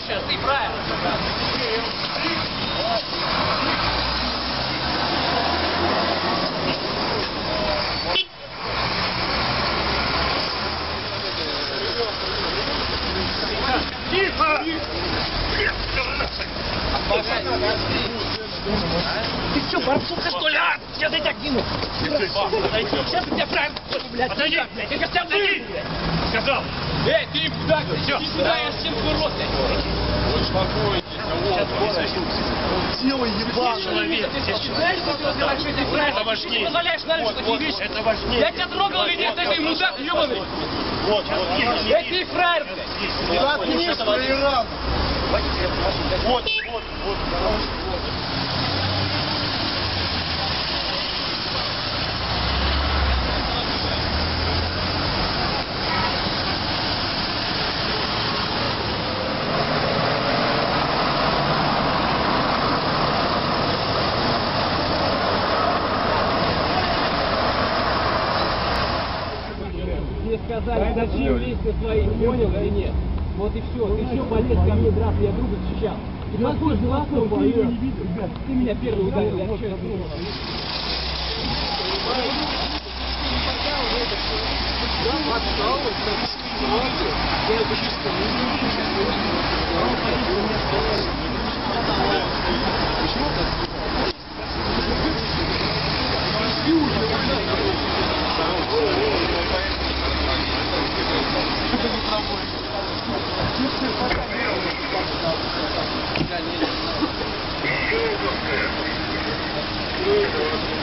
сейчас ты правильно. Тихо! Ты что, барсука, что ли? А, сейчас я тебя кину. Сейчас я тебя правильно, блядь. Подожди, блядь, я тебя Сказал. Эй, ты куда? Иди сюда, я всем рот. Делай ебаный. Человек. Ты знаешь, что ты делаешь, что ты правильно? Это важнее. Ты позволяешь наверное, что такие вещи. Это важнее. Я тебя трогал или нет, ты мудак ебаный. Вот, вот, Эй, ты фраер, блядь. Заткнись, проиграл. Вот, вот, вот. Тебе сказали, зачем лезть на свои, понял или нет? Вот и все, ты все полез ко мне драться, я друга защищал. Ты какой его не видел? Ребят, ты меня первый ударил, я что я Thank you.